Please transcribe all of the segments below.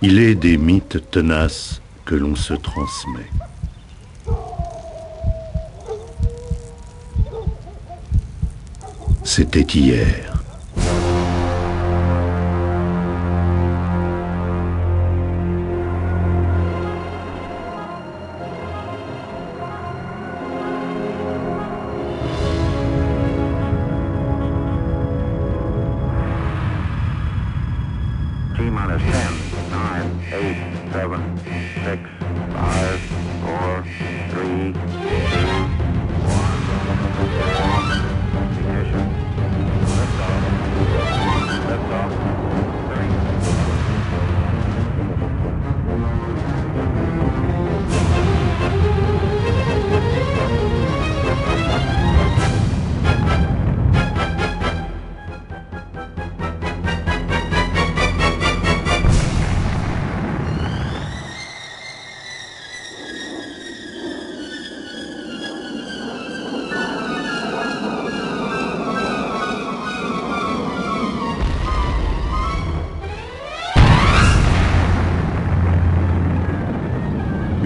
Il est des mythes tenaces que l'on se transmet. C'était hier. eight, seven, six,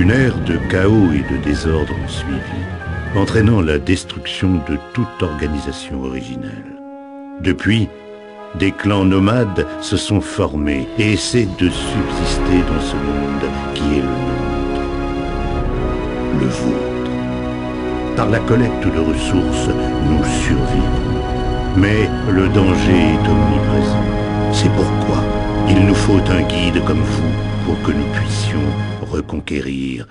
Une ère de chaos et de désordre suivit, entraînant la destruction de toute organisation originelle. Depuis, des clans nomades se sont formés et essaient de subsister dans ce monde qui est le nôtre, le vôtre. Par la collecte de ressources, nous survivons. Mais le danger est omniprésent. C'est pourquoi il nous faut un guide comme vous pour que nous puissions reconquérir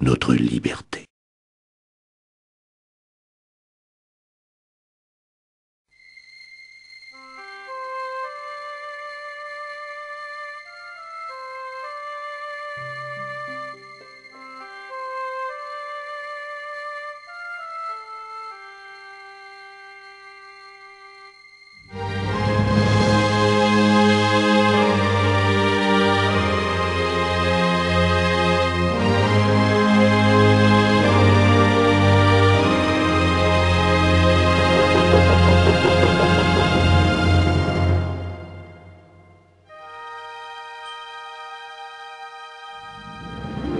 notre liberté.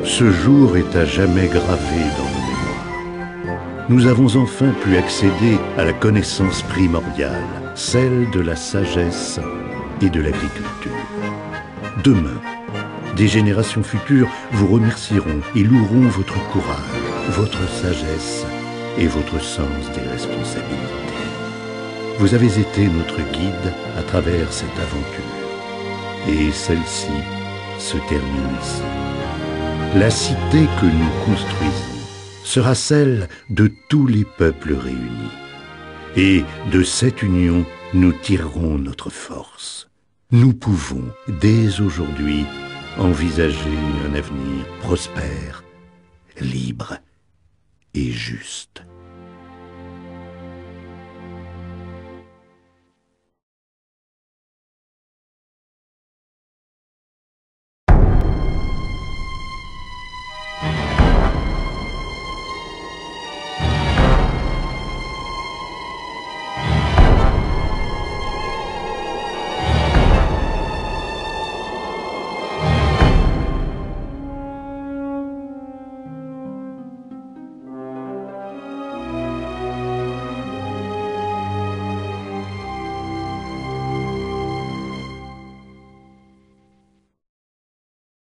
Ce jour est à jamais gravé dans nos mémoires. Nous avons enfin pu accéder à la connaissance primordiale, celle de la sagesse et de l'agriculture. Demain, des générations futures vous remercieront et loueront votre courage, votre sagesse et votre sens des responsabilités. Vous avez été notre guide à travers cette aventure. Et celle-ci se termine ici. La cité que nous construisons sera celle de tous les peuples réunis. Et de cette union, nous tirerons notre force. Nous pouvons, dès aujourd'hui, envisager un avenir prospère, libre et juste.